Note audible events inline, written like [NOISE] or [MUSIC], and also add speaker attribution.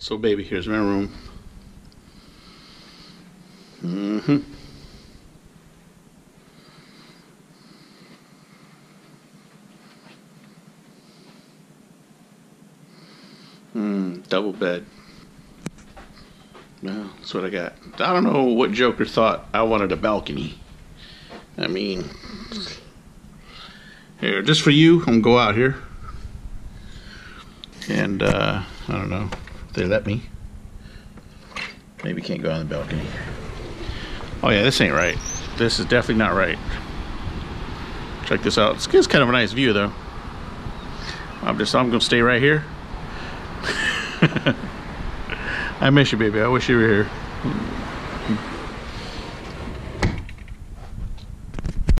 Speaker 1: So, baby, here's my room. Mm-hmm. Hmm, double bed. Well, that's what I got. I don't know what Joker thought I wanted a balcony. I mean, here, just for you, I'm gonna go out here. And, uh, I don't know they let me. Maybe can't go on the balcony. Oh yeah, this ain't right. This is definitely not right. Check this out. It's, it's kind of a nice view though. I'm just, I'm gonna stay right here. [LAUGHS] I miss you, baby. I wish you were here.